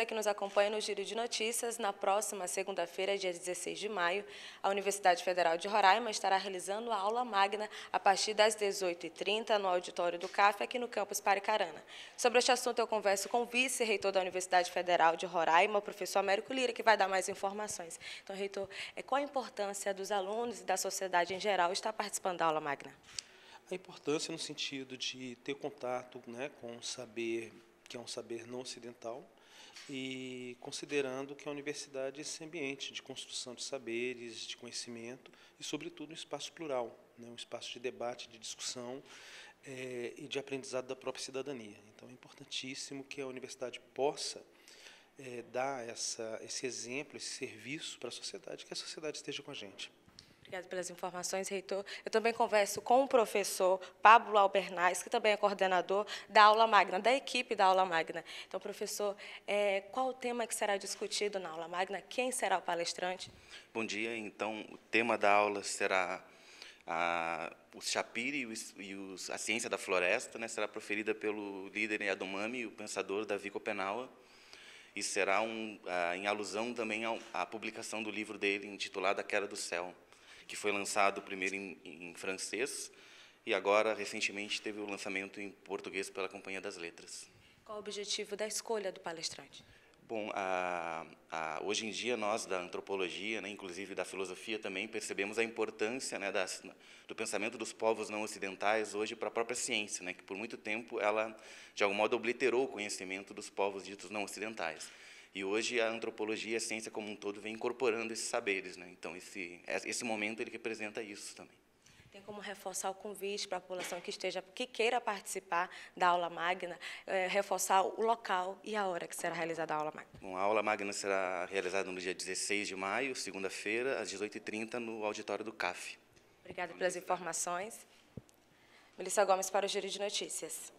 você que nos acompanha no Giro de Notícias. Na próxima segunda-feira, dia 16 de maio, a Universidade Federal de Roraima estará realizando a aula magna a partir das 18h30 no auditório do CAF, aqui no campus Paricarana. Sobre este assunto, eu converso com o vice-reitor da Universidade Federal de Roraima, o professor Américo Lira, que vai dar mais informações. Então, reitor, é, qual a importância dos alunos e da sociedade em geral estar participando da aula magna? A importância no sentido de ter contato né, com o saber que é um saber não ocidental, e considerando que a universidade é esse ambiente de construção de saberes, de conhecimento e, sobretudo, um espaço plural, né, um espaço de debate, de discussão é, e de aprendizado da própria cidadania. Então, é importantíssimo que a universidade possa é, dar essa, esse exemplo, esse serviço para a sociedade, que a sociedade esteja com a gente. Obrigada pelas informações, reitor. Eu também converso com o professor Pablo Albernaz, que também é coordenador da aula magna, da equipe da aula magna. Então, professor, é, qual o tema que será discutido na aula magna? Quem será o palestrante? Bom dia. Então, o tema da aula será a, o Shapiri e, os, e os, a ciência da floresta, né, será proferida pelo líder Yadomami, o pensador Davi Copenaua, e será um, em alusão também à publicação do livro dele intitulado A Queda do Céu que foi lançado primeiro em, em francês e agora, recentemente, teve o lançamento em português pela Companhia das Letras. Qual o objetivo da escolha do palestrante? Bom, a, a, hoje em dia nós da antropologia, né, inclusive da filosofia também, percebemos a importância né, das, do pensamento dos povos não ocidentais hoje para a própria ciência, né, que por muito tempo ela, de algum modo, obliterou o conhecimento dos povos ditos não ocidentais. E hoje a antropologia, a ciência como um todo, vem incorporando esses saberes. Né? Então, esse, esse momento ele representa isso também. Tem como reforçar o convite para a população que esteja, que queira participar da aula magna, é, reforçar o local e a hora que será realizada a aula magna? Bom, a aula magna será realizada no dia 16 de maio, segunda-feira, às 18h30, no auditório do CAF. Obrigada pelas informações. Melissa Gomes para o Giro de Notícias.